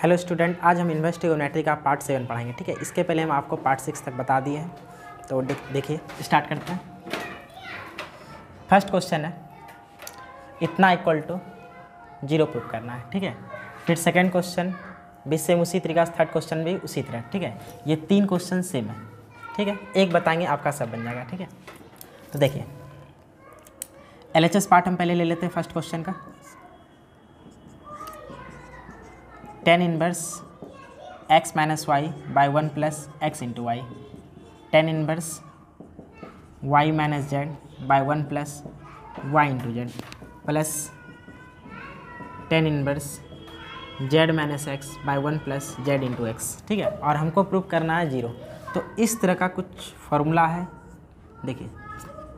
Hello student, आज हम इन्वेस्टिगोमेट्री का पार्ट सेवन पढ़ाएँगे, ठीक है? इसके पहले हम आपको पार्ट सिक्स तक बता दिए हैं। तो देखिए, स्टार्ट करते हैं। फ़र्स्ट क्वेश्चन है, इतना इक्वल टू ज़ीरो प्रूव करना है, ठीक है? फिर सेकंड क्वेश्चन भी सेम उसी तरीका से थर्ड क्वेश्चन भी उसी तरह, ठीक है? ये तीन क्वेश्चन सेम है, ठीक है? एक बताएँगे, आपका सब बन जाएगा, ठीक है? तो देखिए, एलएचएस पार्ट हम पहले ले लेते हैं फ़र्स्ट क्वेश्चन का। Tan inverse x minus y by one plus x into y tan inverse y minus z by one plus y into z plus tan inverse z minus x by one plus z into x ठीक है? और हमको prove करना है zero तो इस तरह का कुछ फॉर्मूला है। देखिए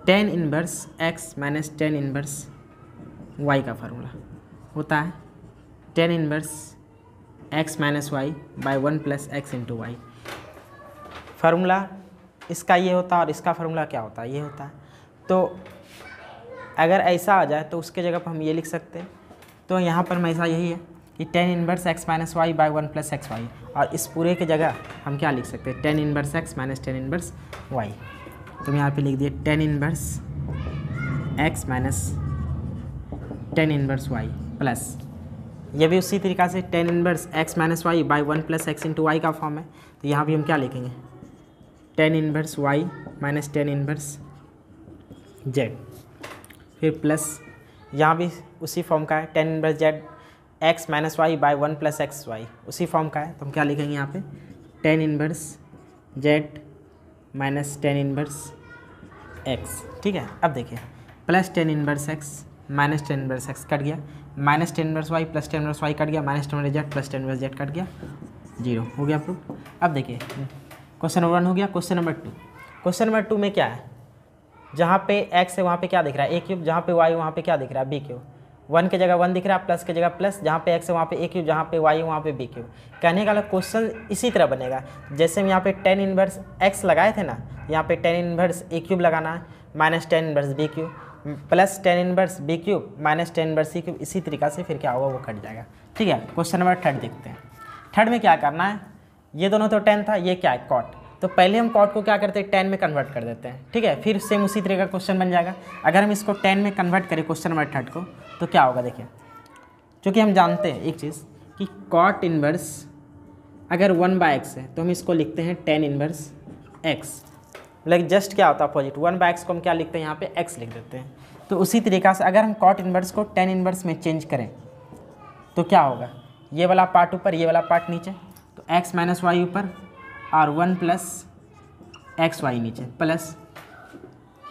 tan inverse x minus tan inverse y का फार्मूला होता है। Tan inverse x minus y by one plus x into y formula इसका ये होता है और इसका फार्मूला क्या होता? है ये होता। है तो अगर ऐसा आ जाए तो उसके जगह पर हम ये लिख सकते हैं। तो यहाँ पर हमेशा यही है कि tan inverse x minus y by one plus x y और इस पूरे के जगह हम क्या लिख सकते हैं? Tan inverse X minus tan inverse Y तो हम यहाँ पे लिख दिए tan inverse X minus tan inverse Y plus ये भी उसी तरीक़ा से tan inverse X minus Y by one plus X into Y का फॉर्म है। तो यहाँ भी हम क्या लिखेंगे? Tan inverse Y minus tan inverse Z फिर प्लस यहाँ भी उसी फॉर्म का है। Tan inverse Z X minus Y by one plus X Y उसी फॉर्म का है। तो हम क्या लिखेंगे यहाँ पे? Tan inverse Z minus tan inverse X ठीक है? अब देखिए। Plus tan inverse X minus tan inverse X cut गया। Minus tan inverse Y plus tan inverse Y cut गया, minus tan inverse Z plus tan inverse Z cut गया, zero, हो गया proof अब देखिए क्वेश्चन नंबर वन हो गया question number two question number two में क्या है? जहाँ पे एक्स है, वहाँ पे क्या दिख रहा है? ए क्यूब जहाँ पे वाई वहाँ पे क्या दिख रहा है? बी क्यूब वन के जगह वन दिख रहा है प्लस के जगह प्लस जहाँ पे एक्स है, वहाँ पे ए क्यूब जहाँ पे वाई वहाँ पे बी क्यूब कहने का क्वेश्चन इसी तरह बनेगा। जैसे हम यहाँ पे टेन इनवर्स एक्स लगाए थे ना, यहाँ पे टेन इनवर्स ए क्यूब लगाना है minus tan inverse B cube plus tan inverse B cube, minus tan inverse C cube, इसी तरीका से फिर क्या होगा, वो कट जाएगा। ठीक है, क्वेश्चन नंबर थर्ड देखते हैं। थर्ड में क्या करना है? ये दोनों तो टेन था, ये क्या है? कॉट तो पहले हम कॉट को क्या करते हैं? टेन में कन्वर्ट कर देते हैं। ठीक है, फिर सेम उसी तरह का क्वेश्चन बन जाएगा। अगर हम इसको टेन में कन्वर्ट करें क्वेश्चन नंबर थर्ड को तो क्या होगा देखिए? क्योंकि हम जानते हैं एक चीज़ कि कॉट इनवर्स अगर वन बाय एक्स है तो हम इसको लिखते हैं tan inverse X. Like just क्या होता है अपोजिट वन बाय एक्स को हम क्या लिखते हैं? यहाँ पे एक्स लिख देते हैं। तो उसी तरीका से अगर हम कॉट इन्वर्स को टेन इनवर्स में चेंज करें तो क्या होगा? ये वाला पार्ट ऊपर, ये वाला पार्ट नीचे। तो एक्स माइनस वाई ऊपर, और वन प्लस एक्स वाई नीचे। Plus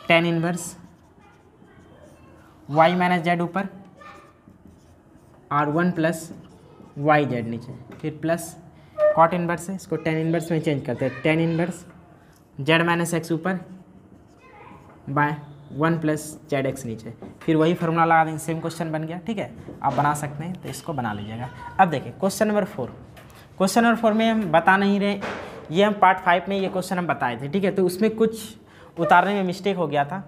tan inverse Y minus Z ऊपर, और वन प्लस वाई जेड नीचे। फिर प्लस कॉट इनवर्स है इसको टेन इन्वर्स में चेंज करते हैं। Tan inverse Z minus X ऊपर, by one plus Z X नीचे। फिर वही फार्मूला लगा देंगे सेम क्वेश्चन बन गया, ठीक है? आप बना सकते हैं तो इसको बना लीजिएगा। अब देखिए question number four question number four में हम बता नहीं रहे, ये हम पार्ट फाइव में ये क्वेश्चन हम बताए थे, ठीक है? तो उसमें कुछ उतारने में मिस्टेक हो गया था,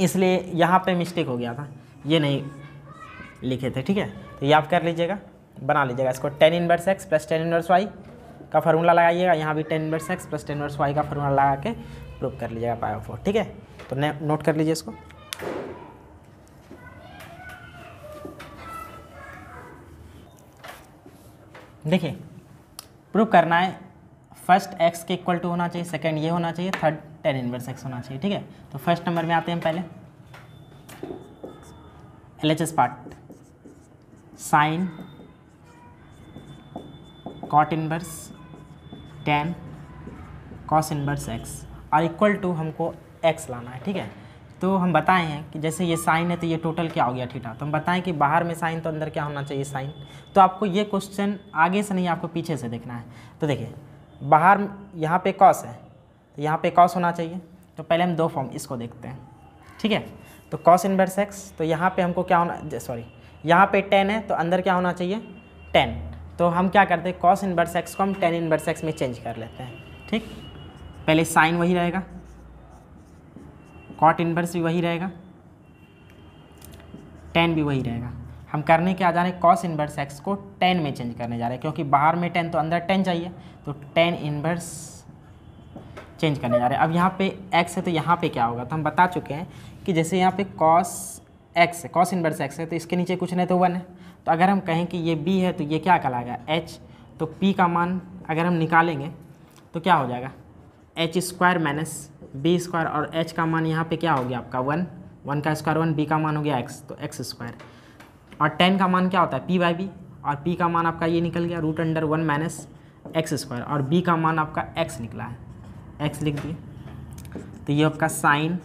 इसलिए यहाँ पे मिस्टेक हो गया था, ये नहीं लिखे थे, ठीक है? तो ये आप कर लीजिएगा, बना लीजिएगा इसको। Tan inverse X plus tan inverse Y का फार्मूला लगाइएगा, यहाँ भी tan inverse X plus tan inverse Y का फार्मूला लगा के प्रूव कर लीजिएगा पाई फोर, ठीक है? तो नोट कर लीजिए इसको। देखिए, प्रूव करना है, फ़र्स्ट एक्स के इक्वल टू होना चाहिए, सेकंड ये होना चाहिए, थर्ड टेन इनवर्स एक्स होना चाहिए, ठीक है? तो फ़र्स्ट नंबर में आते हैं पहले। L H S part. Sine cot inverse tan cos inverse X और इक्वल टू हमको एक्स लाना है, ठीक है? तो हम बताए हैं कि जैसे ये साइन है तो ये टोटल क्या हो गया थीटा? तो हम बताएँ कि बाहर में साइन तो अंदर क्या होना चाहिए साइन तो आपको ये क्वेश्चन आगे से नहीं, आपको पीछे से देखना है। तो देखिए, बाहर यहाँ पे कॉस है तो यहाँ पे कॉस होना चाहिए। तो पहले हम दो फॉर्म इसको देखते हैं, ठीक है? तो कॉस इनवर्स एक्स तो यहाँ पे हमको क्या होना सॉरी यहाँ पे टेन है तो अंदर क्या होना चाहिए? टेन तो हम क्या करते हैं? कॉस इनवर्स एक्स को हम टेन इनवर्स एक्स में चेंज कर लेते हैं। ठीक? पहले साइन वही रहेगा। कॉट इनवर्स भी वही रहेगा। टेन भी वही रहेगा। हम करने क्या जा रहे हैं? कॉस इनवर्स एक्स को टेन में चेंज करने जा रहे हैं, क्योंकि बाहर में टेन तो अंदर टेन चाहिए तो टेन इनवर्स चेंज करने जा रहे हैं। अब यहाँ पे एक्स है तो यहाँ पे क्या होगा? तो हम बता चुके हैं कि जैसे यहाँ पे कॉस एक्स है कॉस इन्वर्स एक्स है तो इसके नीचे कुछ नहीं तो वन है। तो अगर हम कहें कि ये बी है तो ये क्या कहलाएगा? एच तो पी का मान अगर हम निकालेंगे तो क्या हो जाएगा? H square minus B square और एच का मान यहाँ पे क्या हो गया आपका? वन वन का स्क्वायर वन बी का मान हो गया एक्स तो एक्स स्क्वायर और टेन का मान क्या होता है? पी बाई बी और पी का मान आपका ये निकल गया root under one minus X square और बी का मान आपका एक्स निकला है। एक्स लिख दिए। तो ये आपका sine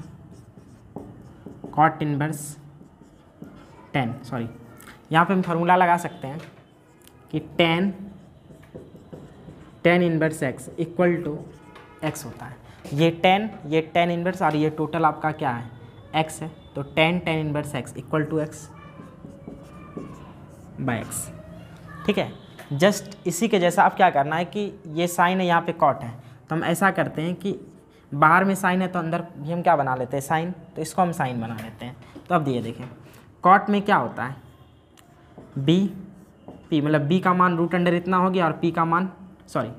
cot inverse tan sorry यहाँ पे हम फार्मूला लगा सकते हैं कि tan tan inverse X equal to X होता है। ये टेन ये टेन इनवर्स और ये टोटल आपका क्या है? एक्स है। तो tan tan inverse X equal to X by X ठीक है? जस्ट इसी के जैसा आप क्या करना है कि ये साइन है यहाँ पे कॉट है। तो हम ऐसा करते हैं कि बाहर में साइन है तो अंदर भी हम क्या बना लेते हैं? साइन। तो इसको हम साइन बना लेते हैं। तो अब ये देखें। कॉट में क्या होता है? बी पी मतलब बी का मान रूट अंडर इतना हो गया और पी का मान सॉरी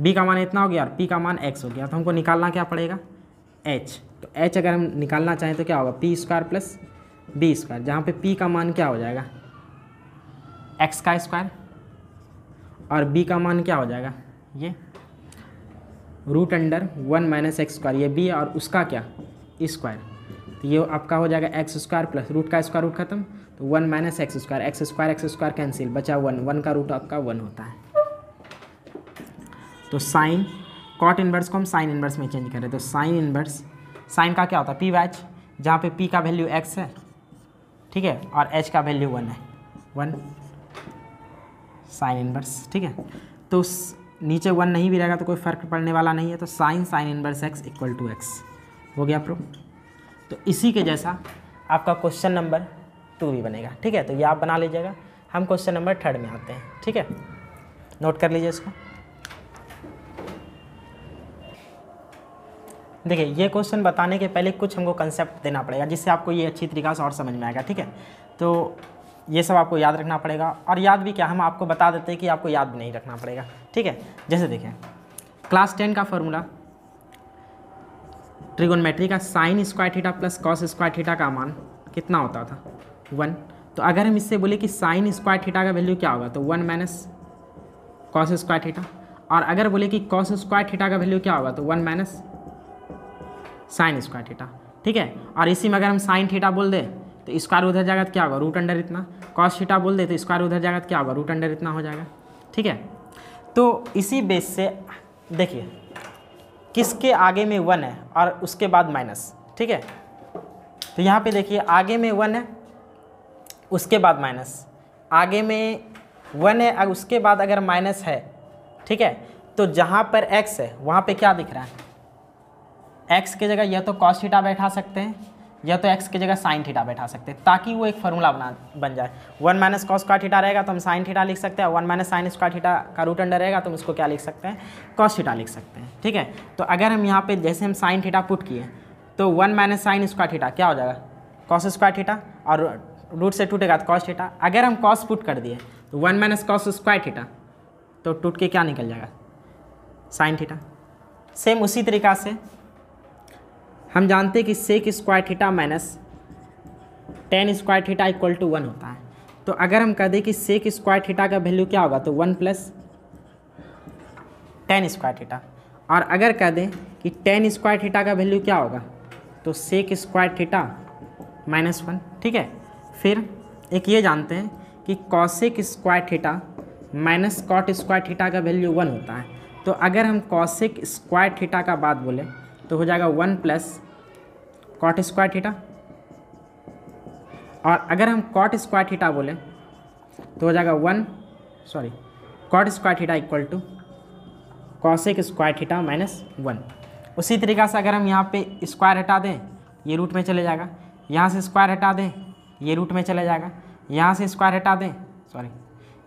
बी का मान इतना हो गया और पी का मान एक्स हो गया। तो हमको निकालना क्या पड़ेगा? एच तो एच अगर हम निकालना चाहें तो क्या होगा? P square plus B square जहाँ पे पी का मान क्या हो जाएगा? एक्स का स्क्वायर और बी का मान क्या हो जाएगा? ये root under one minus X square ये बी और उसका क्या? स्क्वायर तो ये आपका हो जाएगा एक्स स्क्वायर प्लस रूट का स्क्वायर रूट खत्म। तो one minus X square X square X square cancel, बचा वन वन का रूट आपका वन होता है। तो साइन कॉट इनवर्स को हम साइन इनवर्स में चेंज करें तो साइन इनवर्स साइन का क्या होता है? पी वैच जहाँ पे पी का वैल्यू एक्स है, ठीक है? और एच का वैल्यू वन है। वन साइन इनवर्स ठीक है? तो नीचे वन नहीं भी रहेगा तो कोई फ़र्क पड़ने वाला नहीं है। तो sine sine inverse X equal to X हो गया प्रो तो इसी के जैसा आपका क्वेश्चन नंबर टू भी बनेगा, ठीक है? तो ये आप बना लीजिएगा। हम क्वेश्चन नंबर थर्ड में आते हैं, ठीक है? नोट कर लीजिए इसको। देखिए, ये क्वेश्चन बताने के पहले कुछ हमको कंसेप्ट देना पड़ेगा, जिससे आपको ये अच्छी तरीक़ा से और समझ में आएगा, ठीक है? तो ये सब आपको याद रखना पड़ेगा। और याद भी क्या, हम आपको बता देते हैं कि आपको याद नहीं रखना पड़ेगा, ठीक है? जैसे देखें क्लास टेन का फॉर्मूला ट्रिगोनमेट्री का sine square theta plus cos square theta का मान कितना होता था? वन। तो अगर हम इससे बोले कि साइन स्क्वायर थीटा का वैल्यू क्या होगा तो one minus cos square theta. और अगर बोले कि कॉस स्क्वायर थीटा का वैल्यू क्या होगा तो one minus sine square theta. ठीक है? और इसी में अगर हम साइन थीटा बोल दें तो स्क्वायर उधर जाएगा तो क्या होगा, रूट अंडर इतना। कॉस थीटा बोल दे तो स्क्वायर उधर जाएगा तो क्या होगा, रूट अंडर इतना हो जाएगा। ठीक है? तो इसी बेस से, देखिए, किसके आगे में वन है और उसके बाद माइनस। ठीक है? तो यहाँ पे देखिए, आगे में वन है उसके बाद माइनस। आगे में वन है उसके बाद अगर माइनस है, ठीक है? तो जहाँ पर एक्स है, वहाँ पे क्या दिख रहा है? एक्स की जगह या तो कॉस थीटा बैठा सकते हैं, या तो एक्स की जगह साइन थीटा बैठा सकते हैं, ताकि वो एक फार्मूला बना, बन जाए। वन माइनस कॉस का थीटा रहेगा तो हम साइन थीटा लिख सकते हैं one minus sine square theta का रूट अंडर रहेगा तो हम उसको क्या लिख सकते हैं? कॉस थीटा लिख सकते हैं, ठीक है? तो अगर हम यहाँ पे जैसे हम साइन थीटा पुट किए तो one minus sine square theta क्या हो जाएगा? कॉस स्क्वायर थीटा, और रूट से टूटेगा तो कॉस थीटा अगर हम कॉस पुट कर दिए तो one minus cos square theta तो टूट के क्या निकल जाएगा? साइन थीटा सेम उसी तरीक़ा से, हम जानते हैं कि sec square theta minus tan square theta equal to one होता है। तो अगर हम कह दें कि सेक स्क्वायर थीटा का वैल्यू क्या होगा तो one plus tan square theta और अगर कह दें कि टेन स्क्वायर थीटा का वैल्यू क्या होगा तो sec square theta minus one ठीक है? फिर एक ये जानते हैं कि cosec square theta minus cot square theta का वैल्यू वन होता है। तो अगर हम कौशिक स्क्वायर थीटा का बात बोले तो हो जाएगा one plus cot square theta और अगर हम कॉट स्क्वायर थीटा बोले तो हो जाएगा one sorry cot square theta equal to cosec square theta minus one उसी तरीक़ा से अगर हम यहाँ पे स्क्वायर हटा दें, ये रूट में चले जाएगा। यहाँ से स्क्वायर हटा दें ये रूट में चला जाएगा। यहाँ से स्क्वायर हटा दें। सॉरी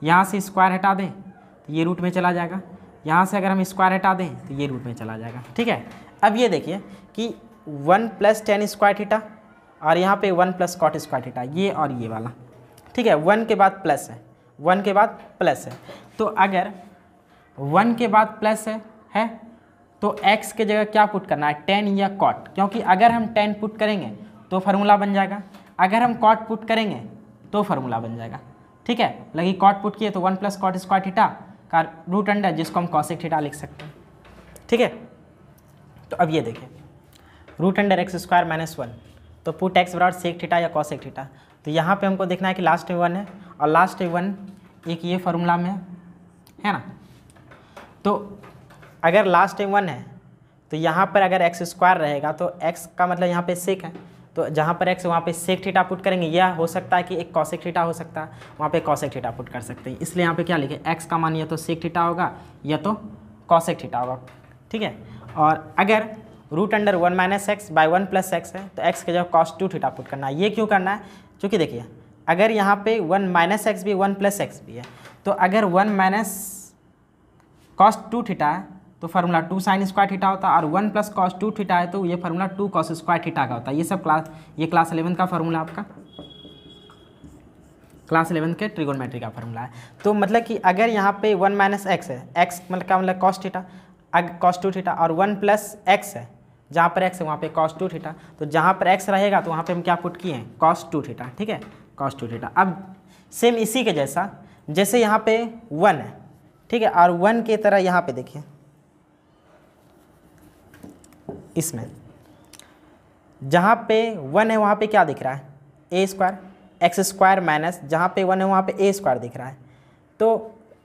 यहाँ से स्क्वायर हटा दें तो ये रूट में चला जाएगा। यहाँ से अगर हम स्क्वायर हटा दें तो ये रूट में चला जाएगा। ठीक है? अब ये देखिए कि one plus tan square theta और यहाँ पे one plus cot square theta ये और ये वाला। ठीक है? वन के बाद प्लस है। वन के बाद प्लस है। तो अगर वन के बाद प्लस है, है तो एक्स के जगह क्या पुट करना है? टेन या कॉट क्योंकि अगर हम टेन पुट करेंगे तो फार्मूला बन जाएगा। अगर हम कॉट पुट करेंगे तो फार्मूला बन जाएगा। ठीक है? लगी कॉट पुट किए तो one plus cot square theta का रूट अंडर जिसको हम कॉसिक थीटा लिख सकते हैं। ठीक है? तो अब ये देखें root under x square minus one तो पुट एक्स बराबर सेक थीटा या कॉसिक थीटा तो यहाँ पे हमको देखना है कि लास्ट वन है, और लास्ट वन एक ये फार्मूला में है ना? तो अगर लास्ट वन है तो यहाँ पर अगर एक्स स्क्वायर रहेगा तो एक्स का मतलब यहाँ पे सेक है। तो जहाँ पर एक्स वहाँ पे सेक थीटा पुट करेंगे, यह हो सकता है कि एक कॉसिक थीटा हो सकता है, वहाँ पे कॉसिक थीटा पुट कर सकते हैं। इसलिए यहाँ पे क्या लिखे एक्स का मान या तो सेक थीटा होगा, या तो कॉसिक थीटा होगा, ठीक है? और अगर root under one minus X by one plus X है तो एक्स के जगह कॉस टू थीटा पुट करना है। ये क्यों करना है? क्योंकि देखिए, अगर यहाँ पे वन माइनस एक्स भी वन प्लस एक्स भी है तो अगर one minus cos two theta है तो formula two sine square theta होता है और one plus cos two theta है तो ये formula two cos square theta का होता है। ये सब क्लास ये क्लास इलेवन का फार्मूला आपका। क्लास इलेवन के ट्रिगोनमेट्री का फार्मूला है। तो मतलब कि अगर यहाँ पे वन माइनस एक्स है एक्स मतलब क्या मतलब कॉस थीटा अग कॉस टू थीटा और वन प्लस एक्स है, जहाँ पर एक्स है, वहाँ पे कॉस टू थीटा तो जहाँ पर एक्स रहेगा तो वहाँ पे हम क्या पुट किए हैं? कॉस टू थीटा ठीक है? कॉस टू थीटा अब सेम इसी के जैसा, जैसे यहाँ पे वन है, ठीक है? और वन की तरह यहाँ पे देखिए। इसमें। जहाँ पे वन है, वहाँ पे क्या दिख रहा है? A square X square minus जहाँ पे वन है, वहाँ पे ए स्क्वायर दिख रहा है। तो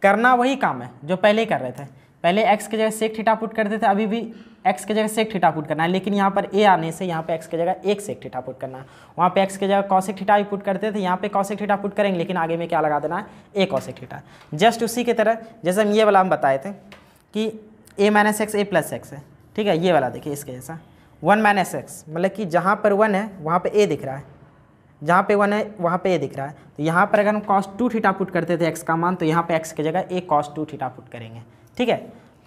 करना वही काम है जो पहले कर रहे थे। पहले एक्स की जगह सेक थीटा पुट करते थे अभी भी एक्स की जगह सेक थीटा पुट करना है, लेकिन यहाँ पर ए आने से यहाँ पे एक्स की जगह एक सेक थीटा पुट करना है। वहाँ पे एक्स की जगह कौशिक थीटा भी पुट करते थे, यहाँ पे कौशिक थीटा पुट करेंगे, लेकिन आगे में क्या लगा देना है? ए कौशिक ठीठा जस्ट उसी की तरह, जैसे हम ये वाला हम बताए थे कि A minus X A plus X है। ठीक है, ये वाला देखिए इसके जैसा। वन माइनस एक्स मतलब कि जहाँ पर वन है, वहाँ पर ए दिख रहा है। जहाँ पे वन है, वहाँ पे ए दिख रहा है। तो यहाँ पर अगर हम कॉस टू थीटा पुट करते थे एक्स का मान तो यहाँ पे एक्स की जगह A cos two theta put करेंगे। ठीक है?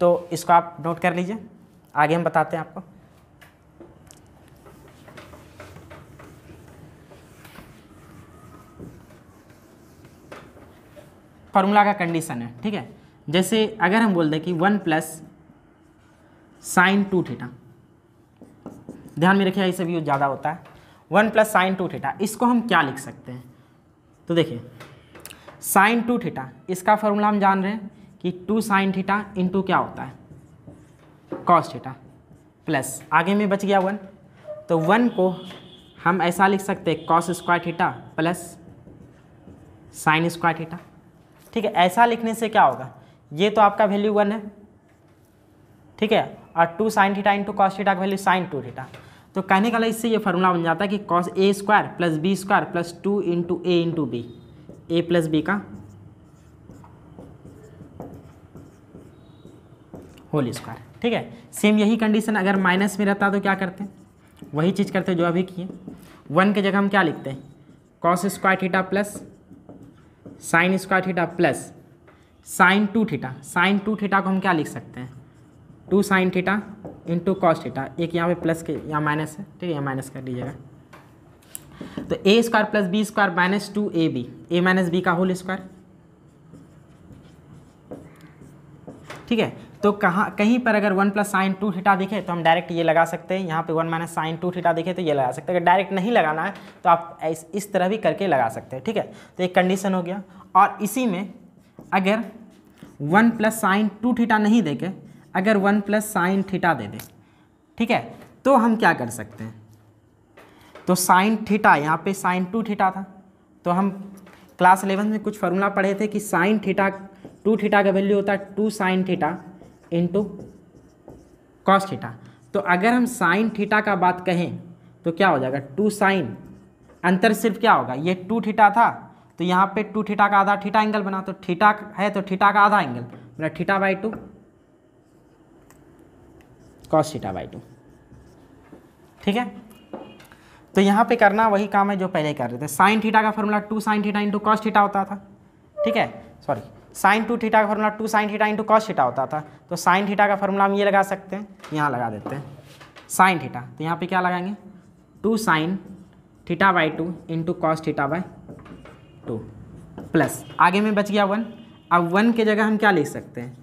तो इसको आप नोट कर लीजिए। आगे हम बताते हैं आपको। फॉर्मूला का कंडीशन है, ठीक है? जैसे अगर हम बोल दें कि one plus sine two theta. ध्यान में रखिए सब यूज़ ज़्यादा होता है। One plus sine two theta, इसको हम क्या लिख सकते हैं? तो देखिए, साइन टू थीटा, इसका फॉर्मूला हम जान रहे हैं कि टू साइन थीटा इंटू क्या होता है? कॉस थीटा प्लस, आगे में बच गया वन। तो वन को हम ऐसा लिख सकते हैं cos square theta plus sine square theta. ठीक है, ऐसा लिखने से क्या होगा? ये तो आपका वैल्यू वन है। ठीक है और two sine theta into cos theta का वैल्यू साइन टू थीटा तो कहने का इससे ये फार्मूला बन जाता है कि cos A square plus B square plus two into A into B A plus B का होल स्क्वायर ठीक है? सेम यही कंडीशन अगर माइनस में रहता तो क्या करते? हैं वही चीज़ करते जो अभी किए। वन के जगह हम क्या लिखते हैं? Cos square theta plus sine square theta plus sine two theta sine two theta को हम क्या लिख सकते हैं? Two sine theta into cos theta एक यहाँ पे प्लस के यहाँ माइनस है ठीक है यहाँ माइनस कर दीजिएगा। तो A square plus B square minus two A B A minus B का होल स्क्वायर। ठीक है तो कहाँ कहीं पर अगर one plus sine two theta दिखे तो हम डायरेक्ट ये लगा सकते हैं यहाँ पे one minus sine two theta दिखे तो ये लगा सकते हैं। अगर डायरेक्ट नहीं लगाना है तो आप इस, इस तरह भी करके लगा सकते हैं ठीक है। तो एक कंडीशन हो गया और इसी में अगर one plus sine two theta नहीं दे के अगर वन प्लस साइन थीटा दे दे, ठीक है? तो हम क्या कर सकते हैं? तो साइन थीटा, यहाँ पे साइन टू थीटा था। तो हम क्लास इलेवन में कुछ फार्मूला पढ़े थे कि साइन थीटा, टू थीटा का वैल्यू होता है two sine theta into cos theta. तो अगर हम साइन थीटा का बात कहें तो क्या हो जाएगा? Two sine. अंतर सिर्फ़ क्या होगा? ये टू थीटा था तो यहाँ पे टू थीटा का आधा थीटा एंगल बना तो थीटा है तो थीटा का आधा एंगल मेरा theta by two. Cos theta by two ठीक है? तो यहाँ पे करना वही काम है जो पहले कर रहे थे। साइन थीटा का formula two sine theta into cos theta होता था। ठीक है? सॉरी साइन टू थीटा का formula two sine theta into cos theta होता था। तो साइन थीटा का फॉर्मूला हम ये लगा सकते हैं। यहाँ लगा देते हैं। साइन थीटा तो यहाँ पे क्या लगाएँगे? Two sine theta by two into cos theta by two plus आगे में बच गया वन अब वन के जगह हम क्या लिख सकते हैं?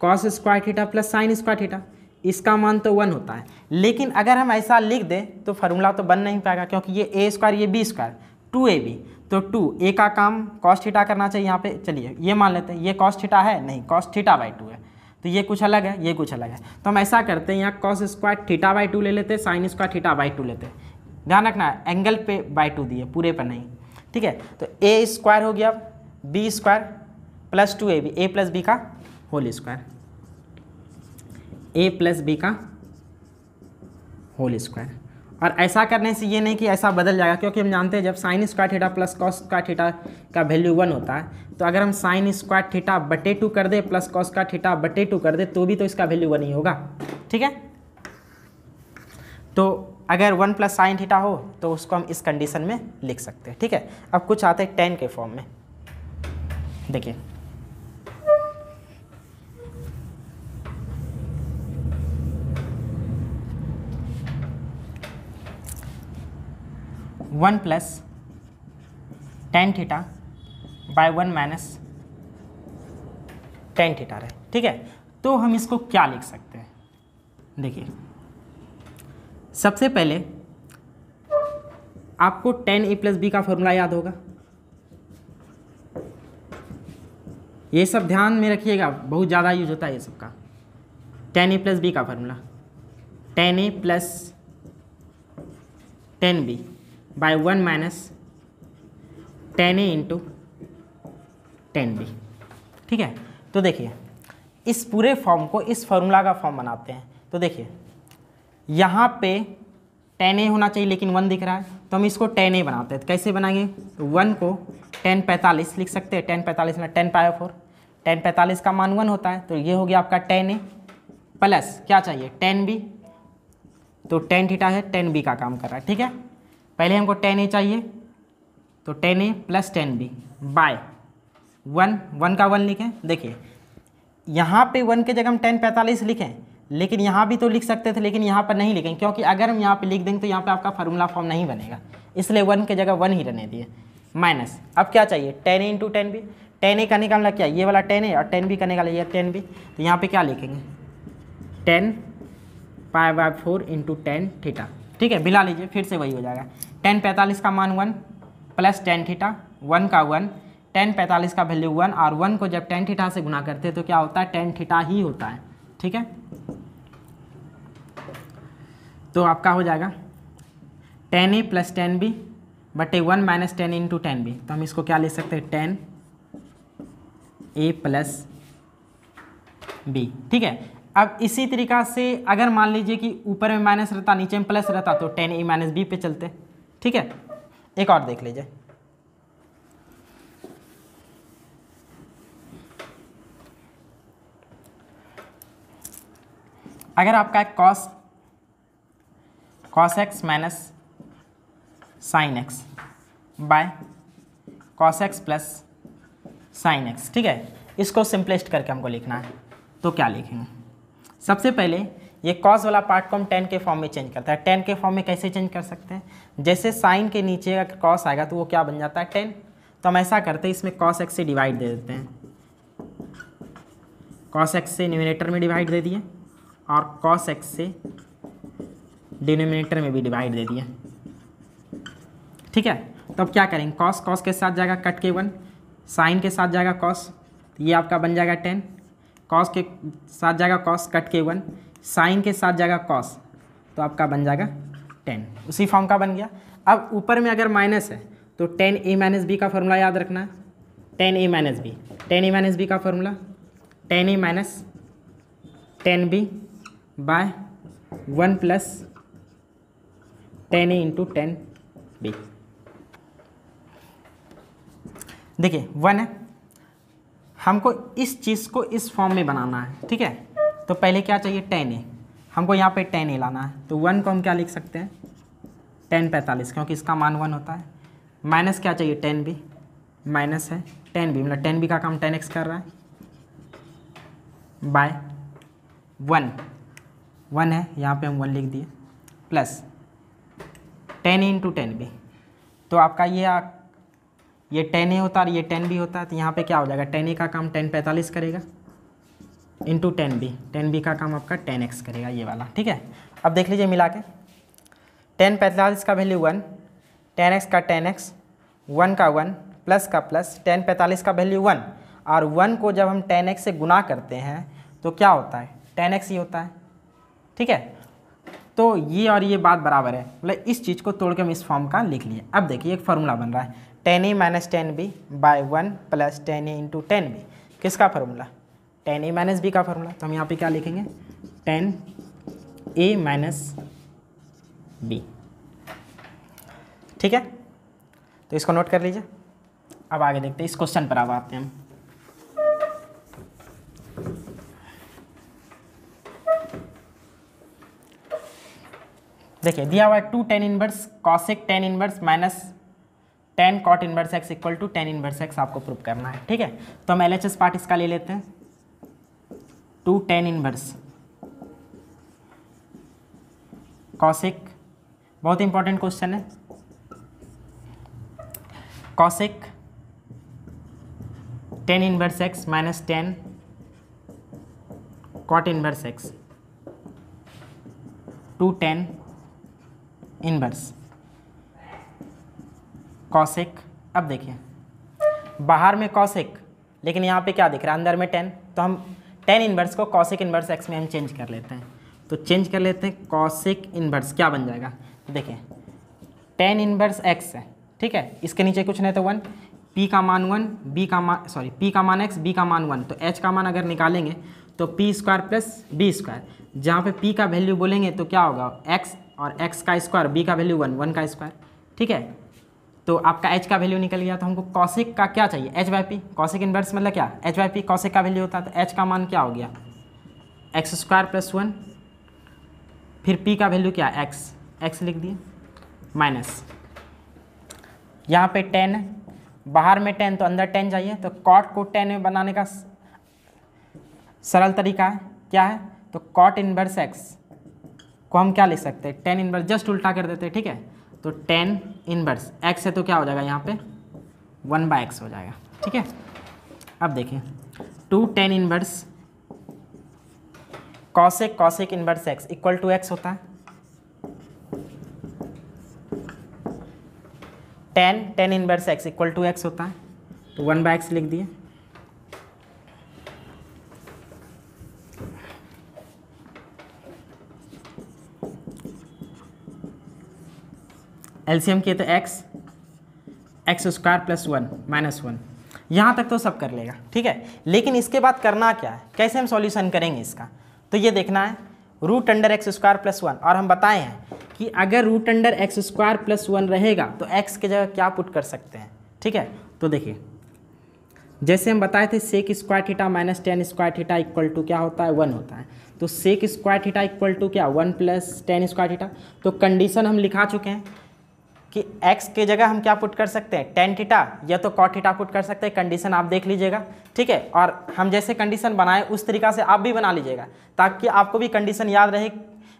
Cos square theta plus sine square theta इसका मान तो वन होता है। लेकिन अगर हम ऐसा लिख दें तो फार्मूला तो बन नहीं पाएगा, क्योंकि ये ए स्क्वायर ये b square two a b तो टू ए का काम कॉस थीटा करना चाहिए यहाँ पे। चलिए, ये मान लेते हैं, ये कॉस थीटा है, नहीं कॉस थीटा बाई टू है। तो ये कुछ अलग है, ये कुछ अलग है। तो हम ऐसा करते हैं, यहाँ cos square theta by two ले लेते हैं sine square theta by two लेते हैं। ध्यान रखना है एंगल पे बाई टू दिए, पूरे पर नहीं। ठीक है? तो ए स्क्वायर हो गया अब b square plus two a b a plus b का whole square a plus b का होल स्क्वायर और ऐसा करने से ये नहीं कि ऐसा बदल जाएगा, क्योंकि हम जानते हैं जब sine square theta plus cos square theta का वैल्यू वन होता है तो अगर हम साइन स्क्वायर थीटा बटे टू कर दे प्लस कॉस का थीटा बटे टू कर दे तो भी तो इसका वैल्यू वन ही होगा। ठीक है? तो अगर वन प्लस साइन थीटा हो तो उसको हम इस कंडीशन में लिख सकते हैं। ठीक है? अब कुछ आते हैं टेन के फॉर्म में। देखिए। One plus tan theta by one minus tan theta रहे। ठीक है? तो हम इसको क्या लिख सकते हैं? देखिए, सबसे पहले आपको टेन ए प्लस बी का फॉर्मूला याद होगा। ये सब ध्यान में रखिएगा, बहुत ज़्यादा यूज़ होता है ये सब का टेन ए प्लस बी का formula. Tan a plus tan b. By one minus tan a into tan b ठीक है? तो देखिए, इस पूरे फॉर्म को इस फॉर्मूला का फॉर्म बनाते हैं। तो देखिए, यहाँ पे टेन ए होना चाहिए, लेकिन वन दिख रहा है। तो हम इसको टेन ए बनाते हैं। तो कैसे बनाएँगे? वन को टेन पैंतालीस लिख सकते हैं। टेन पैंतालीस में टेन पाए फोर टेन पैंतालीस का मान वन होता है तो ये हो गया आपका टेन ए प्लस क्या चाहिए? टेन बी तो टेन थीटा है टेन बी का काम कर रहा है। ठीक है? पहले हमको टेन ए चाहिए तो tan a plus tan b by one one का वन लिखें, देखिए, यहाँ पे वन के जगह हम टेन पैंतालीस लिखें, लेकिन यहाँ भी तो लिख सकते थे, लेकिन यहाँ पर नहीं लिखें, क्योंकि अगर हम यहाँ पे लिख देंगे तो यहाँ पे आपका फार्मूला फॉर्म नहीं बनेगा, इसलिए वन के जगह वन ही रहने दिए। माइनस अब क्या चाहिए? Tan a into tan b tan a का निकालना क्या? ये वाला टेन ए और टेन बी का निकाला ये टेन बी तो यहाँ पे क्या लिखेंगे? Tan pi by four into tan theta ठीक है, मिला लीजिए, फिर से वही हो जाएगा। टेन पैंतालीस का मान one plus tan theta one का वन। टेन पैंतालीस का वैल्यू वन और वन को जब टेन थीटा से गुना करते हैं तो क्या होता है? टेन थीटा ही होता है। ठीक है? तो आपका हो जाएगा tan a plus tan b बटे one minus tan into tan b. तो हम इसको क्या ले सकते हैं? Tan a plus b. ठीक है? अब इसी तरीका से अगर मान लीजिए कि ऊपर में माइनस रहता, नीचे में प्लस रहता तो टेन ए माइनस बी पे चलते। ठीक है? एक और देख लीजिए। अगर आपका एक cos cos x minus sine x by cos x plus sine x ठीक है? इसको सिंपलेस्ट करके हमको लिखना है। तो क्या लिखेंगे? सबसे पहले ये कॉस वाला पार्ट को हम टेन के फॉर्म में चेंज करता है। टेन के फॉर्म में कैसे चेंज कर सकते हैं? जैसे साइन के नीचे अगर कॉस आएगा तो वो क्या बन जाता है? टेन तो हम ऐसा करते हैं, इसमें कॉस एक्स से डिवाइड दे देते हैं। कॉस एक्स से न्यूमिनेटर में डिवाइड दे दिए और कॉस एक्स से डिनोमिनेटर में भी डिवाइड दे दिए। ठीक है? तो अब क्या करेंगे? कॉस कॉस के साथ जाएगा कट के वन साइन के साथ जाएगा कॉस ये आपका बन जाएगा टेन कॉस के साथ जाएगा कॉस कट के वन साइन के साथ जाएगा कॉस तो आपका बन जाएगा टेन उसी फॉर्म का बन गया। अब ऊपर में अगर माइनस है तो टेन ए माइनस बी का फॉर्मूला याद रखना है। Tan a minus b tan a minus b का formula tan a minus tan b by one plus tan a into tan b देखिए वन है। हमको इस चीज़ को इस फॉर्म में बनाना है, ठीक है? तो पहले क्या चाहिए? Tan a. हमको यहाँ पे टेन ए लाना है। तो वन को हम क्या लिख सकते हैं? टेन पैंतालीस क्योंकि इसका मान वन होता है। माइनस क्या चाहिए? Tan b. माइनस है टेन बी। मतलब टेन बी का काम टेन एक्स कर रहा है। Bye one. वन है यहाँ पे हम वन लिख दिए। Plus tan into tan b. तो आपका ये आ, ये टेन ए होता है और ये टेन बी होता है तो यहाँ पे क्या हो जाएगा? टेन ए का काम टेन पैंतालीस करेगा। Into tan b tan b का काम आपका टेन एक्स करेगा ये वाला, ठीक है? अब देख लीजिए मिला के। टेन पैंतालीस का वैल्यू वन टेन एक्स का टेन एक्स वन का वन प्लस का प्लस टेन पैंतालीस का वैल्यू वन और वन को जब हम टेन एक्स से गुना करते हैं तो क्या होता है? टेन एक्स ही होता है, ठीक है? तो ये और ये बात बराबर है। मतलब इस चीज़ को तोड़ के हम इस फॉर्म का लिख लिए। अब देखिए, एक फार्मूला बन रहा है। Tan a minus tan b by one plus tan a into tan b किसका formula tan a minus b का फार्मूला तो हम यहाँ पे क्या लिखेंगे? टेन ए माइनस बी ठीक है? तो इसको नोट कर लीजिए। अब आगे देखते हैं, इस क्वेश्चन पर अब आते हैं हम। देखिए, दिया हुआ है two tan inverse cosec tan inverse minus tan cot inverse x equal to tan inverse x आपको प्रूव करना है। ठीक है? तो हम एल एच एस पार्ट इसका ले लेते हैं। Two tan inverse. कॉसिक, बहुत इंपॉर्टेंट क्वेश्चन है। Cosec, tan inverse x minus tan, cot inverse x. Two tan inverse. Cosec, अब देखिए। बाहर में कॉसिक, लेकिन यहाँ पे क्या दिख रहा है? अंदर में टेन तो हम टेन इन्वर्स को कॉसिक इन्वर्स एक्स में हम चेंज कर लेते हैं। तो चेंज कर लेते हैं कॉसिक इन्वर्स क्या बन जाएगा? देखिए टेन इनवर्स एक्स है, ठीक है? इसके नीचे कुछ नहीं तो वन पी का मान वन बी का मान सॉरी पी का मान एक्स बी का मान वन तो एच का मान अगर निकालेंगे तो p square plus b square जहाँ पे पी का वैल्यू बोलेंगे तो क्या होगा? एक्स और एक्स का स्क्वायर बी का वैल्यू वन वन का स्क्वायर ठीक है? तो आपका एच का वैल्यू निकल गया तो हमको कौशिक का क्या चाहिए? H y p cosec inverse मतलब क्या? एच वाई पी कौशिक का वैल्यू होता है तो एच का मान क्या हो गया? एक्स स्क्वायर प्लस वन फिर पी का वैल्यू क्या? एक्स एक्स लिख दिए। माइनस यहाँ पे टेन है। बाहर में टेन तो अंदर टेन चाहिए तो कॉट को टेन में बनाने का सरल तरीका है। क्या है? तो कॉट इन्वर्स एक्स को हम क्या लिख सकते हैं? टेन इन्वर्स जस्ट उल्टा कर देते हैं, ठीक है? तो टेन इनवर्स एक्स है तो क्या हो जाएगा यहाँ पे? वन बाय एक्स हो जाएगा, ठीक है? अब देखिए two tan inverse cosec cosec inverse x equal to x होता है। Tan tan inverse x equal to x होता है तो वन बाय एक्स लिख दिए। एलसीएम किए तो x x square plus one minus one यहाँ तक तो सब कर लेगा, ठीक है? लेकिन इसके बाद करना क्या है? कैसे हम सॉल्यूशन करेंगे इसका? तो ये देखना है root under x square plus one और हम बताए हैं कि अगर root under x square plus one रहेगा तो एक्स की जगह क्या पुट कर सकते हैं? ठीक है? तो देखिए, जैसे हम बताए थे sec square theta minus tan square theta equal to क्या होता है? वन होता है। तो sec square theta equal to क्या? One plus tan square theta तो कंडीशन हम लिखा चुके हैं। कि x के जगह हम क्या पुट कर सकते हैं? टेन थीटा या तो कॉट थीटा पुट कर सकते हैं। कंडीशन आप देख लीजिएगा, ठीक है? और हम जैसे कंडीशन बनाए, उस तरीका से आप भी बना लीजिएगा, ताकि आपको भी कंडीशन याद रहे।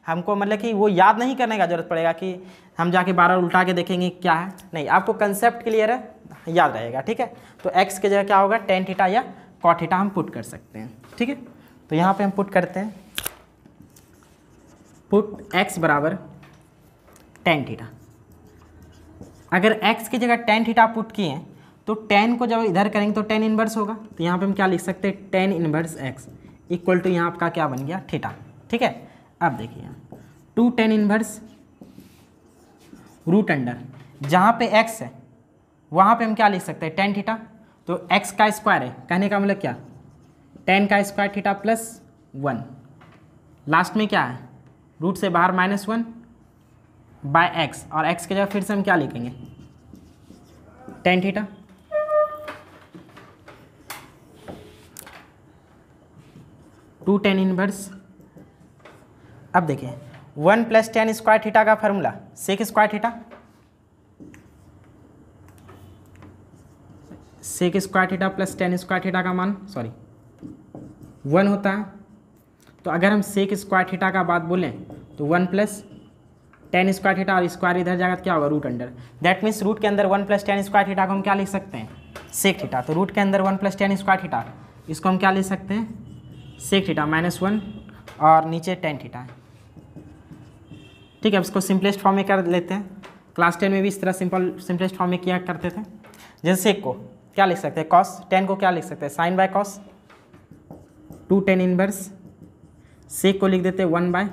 हमको मतलब कि वो याद नहीं करने का ज़रूरत पड़ेगा कि हम जाके बार उल्टा के देखेंगे क्या है। नहीं, आपको कंसेप्ट क्लियर है, याद रहेगा, ठीक है? तो एक्स के जगह क्या होगा? टेन थीटा या कॉट थीटा हम पुट कर सकते हैं, ठीक है? तो यहाँ पर हम पुट करते हैं। पुट एक्स बराबर टेन थीटा अगर x की जगह टेन थीटा पुट किए तो टेन को जब इधर करेंगे तो टेन इनवर्स होगा। तो यहाँ पे हम क्या लिख सकते हैं? Tan inverse x equal to यहाँ आपका क्या बन गया? थीटा ठीक है? अब देखिए two tan inverse root under जहाँ पे x है, वहाँ पे हम क्या लिख सकते हैं? टेन थीटा तो x का स्क्वायर है। कहने का मतलब क्या? टेन का square theta plus one last में क्या है? रूट से बाहर माइनस वन बाय एक्स, और एक्स के जगह फिर से हम क्या लिखेंगे? Tan theta two tan inverse अब देखिए one plus tan square theta का formula sec square theta sec square theta plus tan square theta का मान सॉरी वन होता है। तो अगर हम सेक स्क्वायर थीटा का बात बोलें तो one plus tan square theta और स्क्वायर इधर जाएगा तो क्या होगा? Root under that means root के अंदर one plus tan square theta को हम क्या लिख सकते हैं? सेक थीटा तो रूट के अंदर one plus tan square theta इसको हम क्या लिख सकते हैं? सेक थीटा माइनस वन और नीचे टेन थीटा ठीक है इसको सिंपलेस्ट फॉर्म में कर लेते हैं। क्लास टेन में भी इस तरह सिंपल सिंपलेस्ट फॉर्म में किया करते थे। जैसे सेक को क्या लिख सकते हैं? कॉस टेन को क्या लिख सकते हैं? Sine by cos two tan inverse sec को लिख देते हैं one by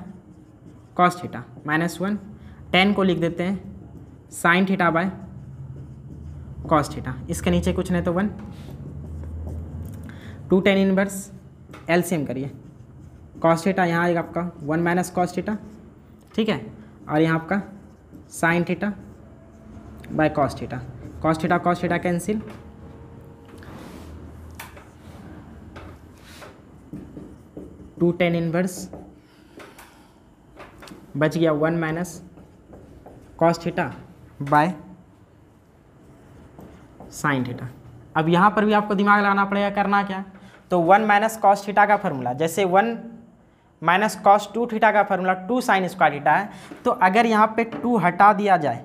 cos theta minus one tan को लिख देते हैं sine theta by cos theta इसके नीचे कुछ नहीं तो one two tan inverse LCM करिए। कॉस थीटा यहाँ आएगा आपका वन माइनस कॉस थीटा ठीक है? और यहाँ आपका sine theta by cos theta cos theta cos theta cancel two tan inverse बच गया one minus cos theta by sine theta. अब यहाँ पर भी आपको दिमाग लगाना पड़ेगा करना क्या? तो वन माइनस कॉस थीटा का फॉर्मूला, जैसे one minus cos two theta का formula two sine square theta है तो अगर यहाँ पे टू हटा दिया जाए,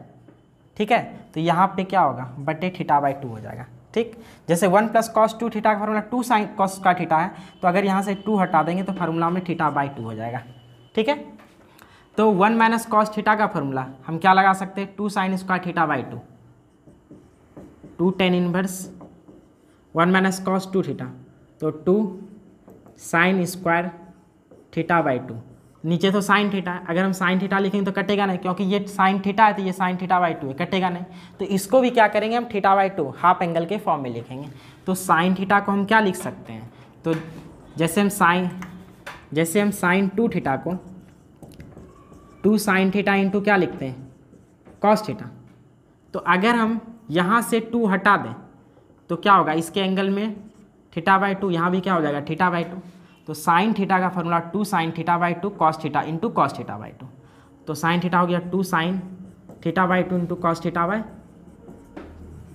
ठीक है तो यहाँ पे क्या होगा? बटे थीटा बाई टू हो जाएगा, ठीक? जैसे one plus cos two theta का फॉर्मूला टू साइन कॉस का थीटा है तो अगर यहाँ से टू हटा देंगे तो फार्मूला में थीटा बाई टू हो जाएगा, ठीक है? तो वन माइनस कॉस थीटा का फॉर्मूला, हम क्या लगा सकते हैं? Two sine square theta by two. Two tan inverse, one minus cos two theta. तो two sine square theta by two. नीचे तो साइन थीटा है अगर हम साइन थीटा लिखेंगे तो कटेगा नहीं, क्योंकि ये साइन थीटा है तो ये साइन थीटा बाई टू है, कटेगा नहीं। तो इसको भी क्या करेंगे हम? Theta by two, half angle के फॉर्म में लिखेंगे। तो साइन थीटा को हम क्या लिख सकते हैं? तो जैसे हम साइन, जैसे हम साइन टू थीटा को टू साइन थीटा इंटू क्या लिखते हैं? Cos theta. तो अगर हम यहाँ से टू हटा दें तो क्या होगा? इसके एंगल में थीटा बाई टू, यहाँ भी क्या हो जाएगा? Theta by two. तो साइन थीटा का formula two sine theta by two cos theta into cos theta by two. तो साइन थीटा हो गया two sine theta by two into cos theta by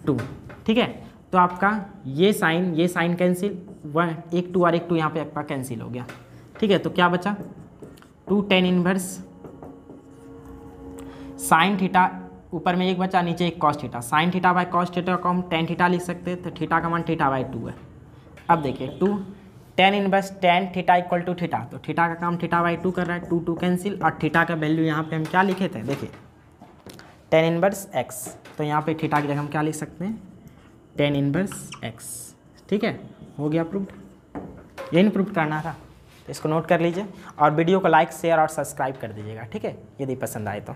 two. ठीक है? तो आपका ये साइन ये साइन कैंसिल वन एक टू और एक टू यहाँ पे आपका कैंसिल हो गया। ठीक है? तो क्या बचा? Two tan inverse sine theta ऊपर में एक बचा, नीचे एक cos theta. Sine theta by cos theta को हम टेन थीटा लिख सकते हैं तो थीटा का मान थीटा बाई टू है। अब देखिए two tan inverse tan theta equal to theta. तो थीटा का काम थीटा बाई टू कर रहा है टू टू कैंसिल और थीटा का वैल्यू यहाँ पे हम क्या लिखे थे? देखिए टेन इनवर्स एक्स तो यहाँ पे थीटा की जगह हम क्या लिख सकते हैं? टेन इनवर्स एक्स ठीक है? हो गया प्रूफ यही प्रूफ करना था? तो इसको नोट कर लीजिए, और वीडियो को लाइक शेयर और सब्सक्राइब कर दीजिएगा। ठीक है? यदि पसंद आए तो।